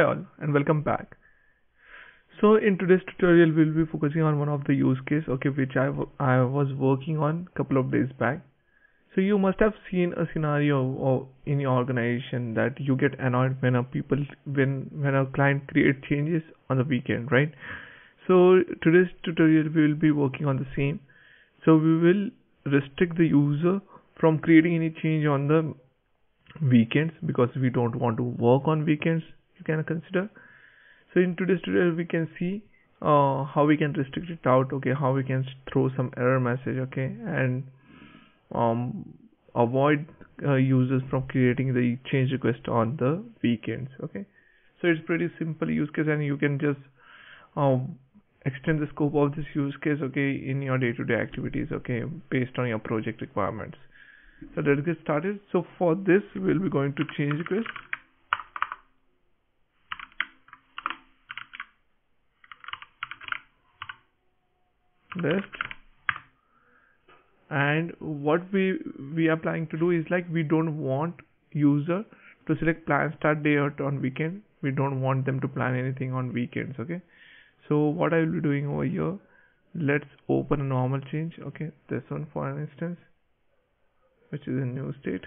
Hi all and welcome back. So in today's tutorial we'll be focusing on one of the use case okay which I, I was working on a couple of days back. So you must have seen a scenario in your organization that you get annoyed when a people when when a client create changes on the weekend right. So today's tutorial we will be working on the same. So we will restrict the user from creating any change on the weekends because we don't want to work on weekends you can consider. So in today's tutorial we can see uh, how we can restrict it out okay? How we can throw some error message okay? And um, avoid uh, users from creating the change request on the weekends okay? So it's pretty simple use case and you can just um, extend the scope of this use case okay in your day-to-day -day activities okay based on your project requirements. So let's get started. So for this we'll be going to change request list and what we we are planning to do is like we don't want user to select plan start day out on weekend. We don't want them to plan anything on weekends okay? So what I will be doing over here let's open a normal change okay? This one for instance which is a new state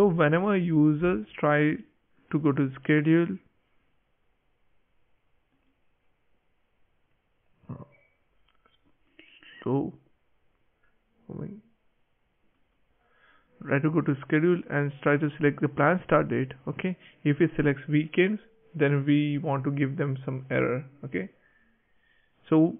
so whenever users try to go to schedule so try to go to schedule and try to select the plan start date okay? If it selects weekends then we want to give them some error okay? So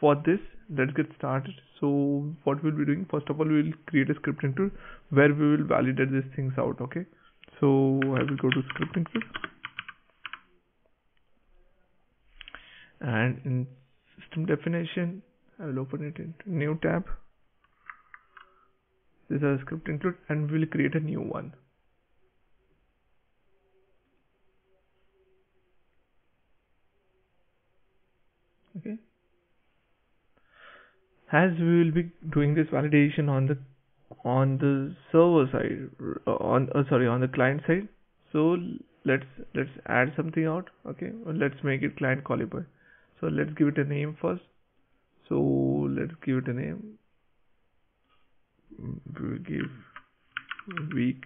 for this let's get started. So what we'll be doing first of all we'll create a script include where we will validate these things out okay? So I will go to script include and in system definition I will open it into new tab. This is a script include and we'll create a new one. Okay as we will be doing this validation on the on the server side uh, on uh, sorry on the client side so let's let's add something out okay? Well, let's make it client callable. So let's give it a name first. So let's give it a name. We will give week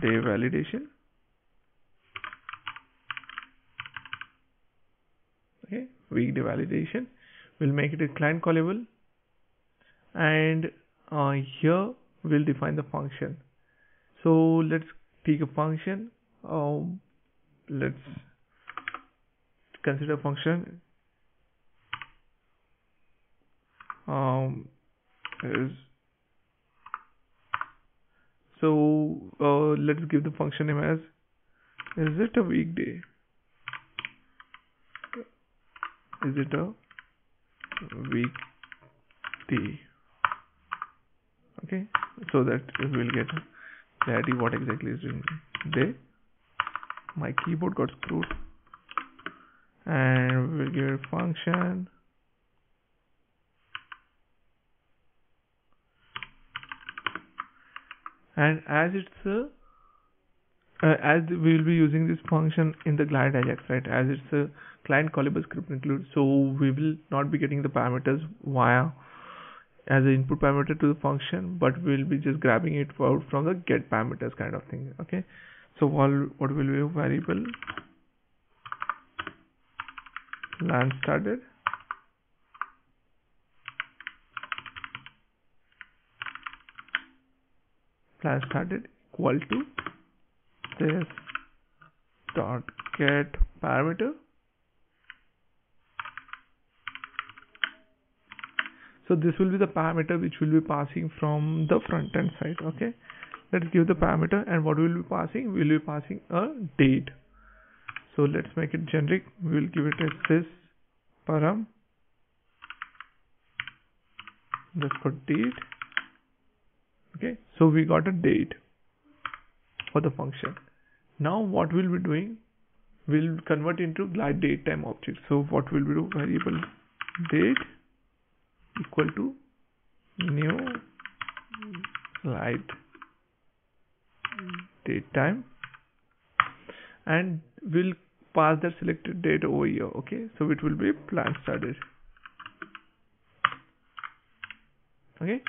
day validation. Okay? Weekday validation we'll make it a client callable. And uh, here we'll define the function. So let's take a function. Um, let's consider function. Um, is so uh, let's give the function name as is it a weekday? Is it a weekday okay? So that we'll get clarity what exactly is doing. Day my keyboard got screwed. And we'll give a function. And as it's a uh, as we will be using this function in the glide ajax right? As it's a client callable script include so we will not be getting the parameters via as an input parameter to the function but we'll be just grabbing it out from the get parameters kind of thing okay? So what, what will be variable? Plan started. Plan started equal to this dot get parameter so this will be the parameter which will be passing from the front end side okay? Let's give the parameter and what will be passing? We will be passing a date. So let's make it generic. We will give it as this param. Just for date. Okay? So we got a date for the function. Now what we'll be doing we'll convert into glide date time object. So what will we do variable date equal to new glide date time. And we'll pass that selected date over here okay? So it will be plan started okay?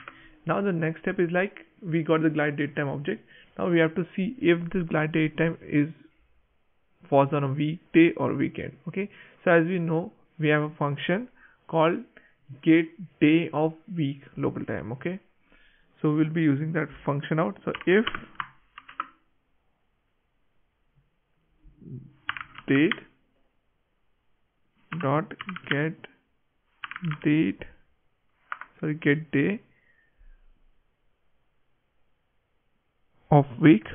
Now the next step is like we got the glide date time object. Now we have to see if this glide date time is falls on a weekday or weekend okay? So as we know we have a function called get day of week local time okay? So we'll be using that function out. So if date dot get date sorry get day of week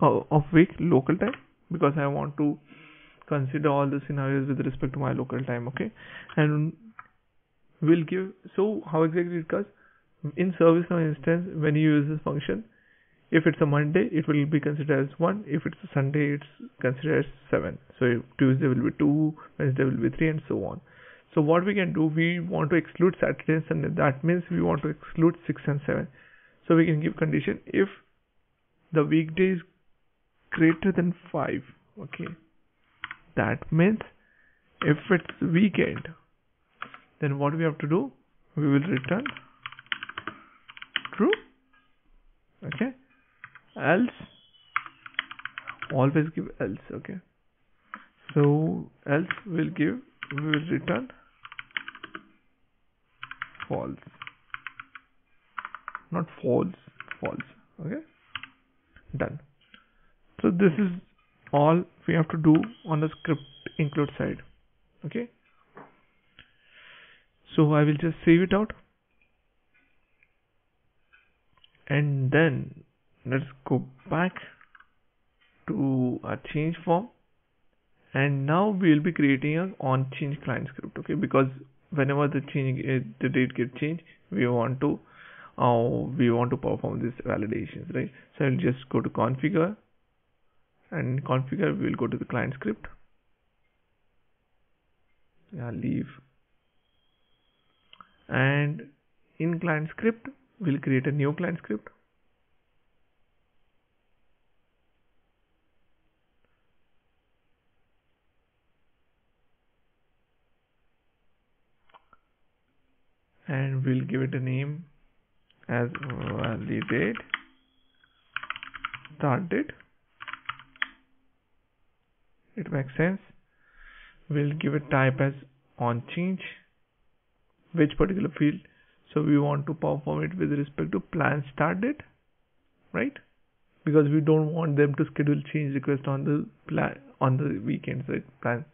of week local time because I want to consider all the scenarios with respect to my local time okay? And we'll give so how exactly it goes? In ServiceNow instance when you use this function if it's a Monday it will be considered as 1 if it's a Sunday it's considered as 7 so Tuesday will be 2 Wednesday will be 3 and so on. So what we can do we want to exclude Saturday and Sunday. That means we want to exclude 6 and 7 so we can give condition if the weekday is greater than 5 okay? That means if it's weekend then what we have to do? We will return. True? Okay. Else always give else okay? So else will give we will return. False. Not false false okay? Done so this is all we have to do on the script include side. Okay? So I will just save it out. And then let's go back to a change form. And now we will be creating a on change client script okay? Because whenever the change uh, the date get changed we want to uh, we want to perform this validations right? So I'll just go to configure and configure we will go to the client script. Yeah leave. And in client script we'll create a new client script. And we'll give it a name as uh, validate start date it makes sense. We'll give it type as on change which particular field. So we want to perform it with respect to plan start date right? Because we don't want them to schedule change request on the plan on the weekends right plan.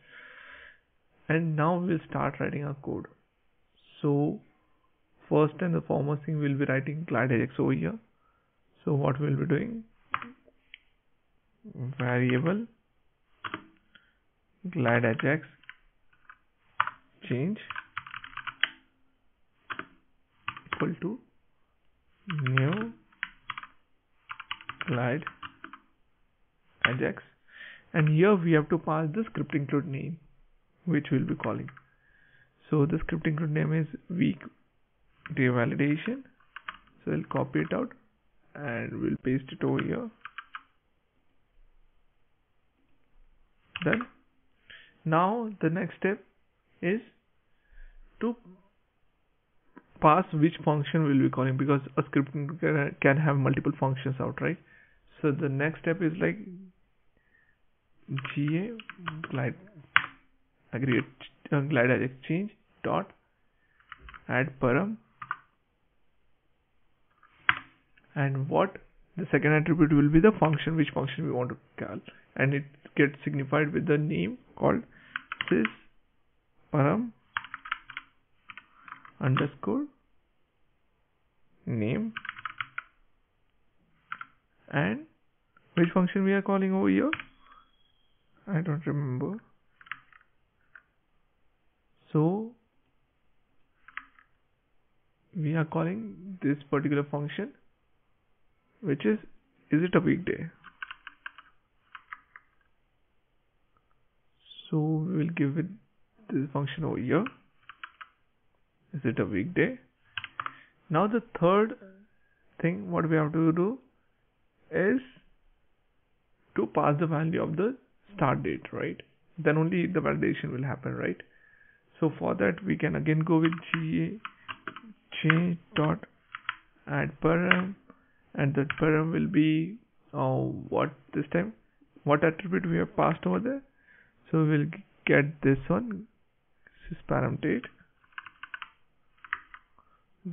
And now we'll start writing our code. So first and the foremost thing we'll be writing glide over here. So what we'll be doing? Variable glide ajax. Change. Equal to new. Glide. Ajax. And here we have to pass the script include name which we'll be calling. So the script include name is week day validation so we'll copy it out and we'll paste it over here. Done now the next step is to pass which function we'll be calling because a script can have multiple functions out right? So the next step is like ga glide aggregate uh, glide ajax change dot add param. And what the second attribute will be the function which function we want to call. And it gets signified with the name called sys param? Underscore? Name? And which function we are calling over here? I don't remember. So we are calling this particular function which is is it a weekday so we will give it this function over here. Is it a weekday? Now the third thing what we have to do is to pass the value of the start date right? Then only the validation will happen right? So for that we can again go with ga change dot add param and that param will be uh, what this time? What attribute we have passed over there so we'll get this one. This is param date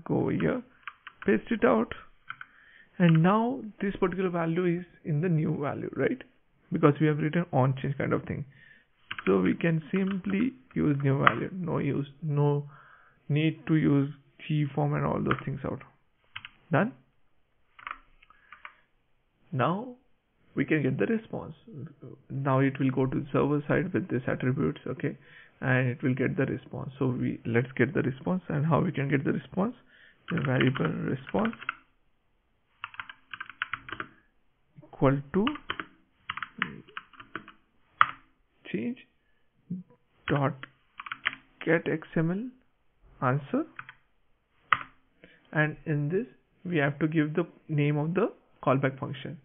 go here. Paste it out. And now this particular value is in the new value right? Because we have written on change kind of thing. So we can simply use new value. No use no need to use g form and all those things out. Done? Now we can get the response. Now it will go to the server side with this attributes okay and it will get the response. So we let's get the response and how we can get the response? The variable response equal to change dot get xml answer. And in this we have to give the name of the callback function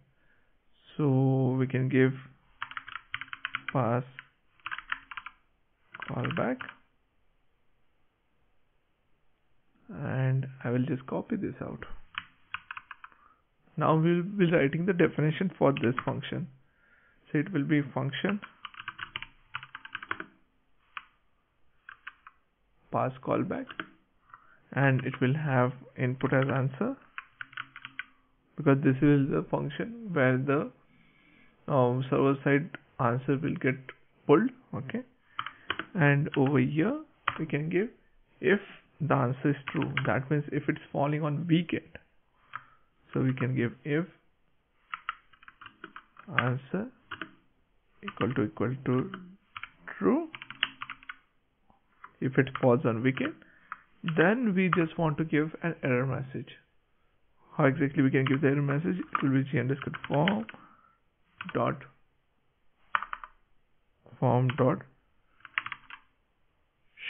so we can give pass callback and I will just copy this out. Now we'll be writing the definition for this function. So it will be function pass callback and it will have input as answer. Because this is the function where the um, server side answer will get pulled okay? And over here we can give if the answer is true. That means if it's falling on weekend. So we can give if answer equal to equal to true. If it falls on weekend then we just want to give an error message. How exactly we can give the error message? It will be g underscore form dot form dot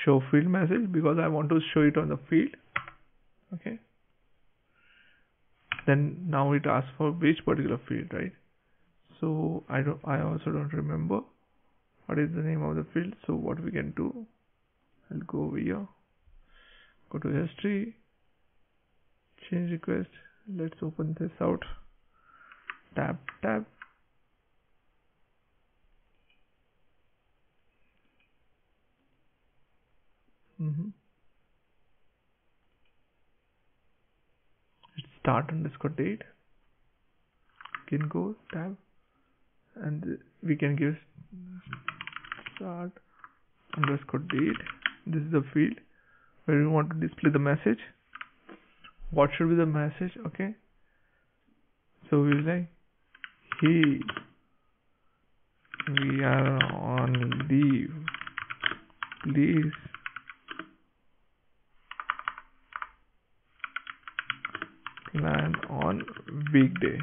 show field message because I want to show it on the field okay? Then now it asks for which particular field right? So I don't I also don't remember what is the name of the field. So what we can do I'll go over here go to history change request let's open this out tab tab mm-hmm. start underscore date. Can go tab. And we can give start underscore date. This is the field where we want to display the message. What should be the message? Okay. So we'll say he we are on leave. Please plan on weekday.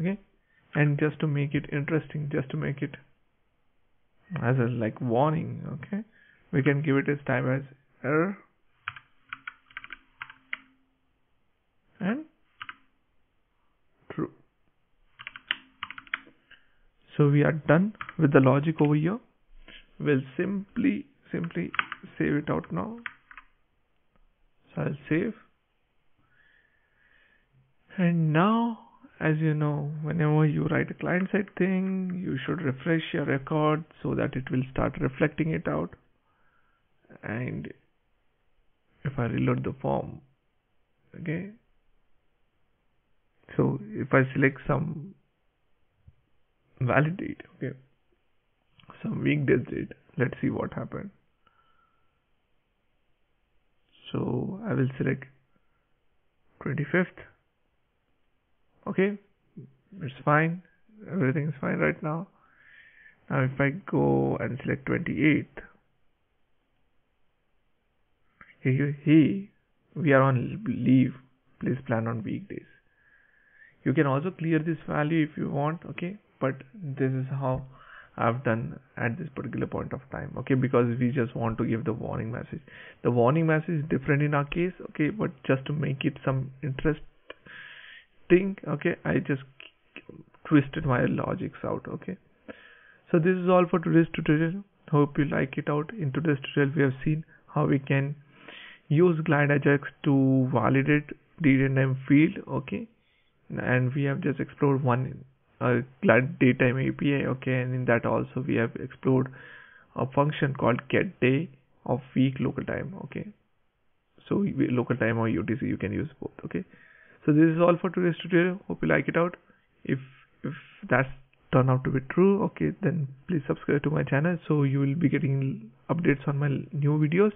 Okay? And just to make it interesting just to make it as a like warning okay? We can give it as type as error. And true. So we are done with the logic over here. We'll simply simply save it out now. So I'll save and now as you know whenever you write a client side thing you should refresh your record so that it will start reflecting it out. And if I reload the form okay. So if I select some validate okay some weekdays date let's see what happened. So I will select 25th okay it's fine. Everything is fine right now. Now if I go and select 28th he, he we are on leave. Please plan on weekdays. You can also clear this value if you want okay? But this is how I've done at this particular point of time okay? Because we just want to give the warning message. The warning message is different in our case okay? But just to make it some okay I just twisted my logics out okay. So this is all for today's tutorial. Hope you like it out. In today's tutorial we have seen how we can use glide ajax to validate the field okay. And we have just explored one uh, glide datetime api okay. And in that also we have explored a function called get day of week local time okay. So local time or utc you can use both okay so this is all for today's tutorial. Hope you like it out. If if that's turn out to be true okay then please subscribe to my channel so you will be getting updates on my new videos.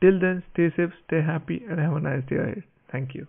Till then stay safe stay happy and have a nice day ahead. Thank you